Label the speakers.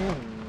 Speaker 1: 嗯。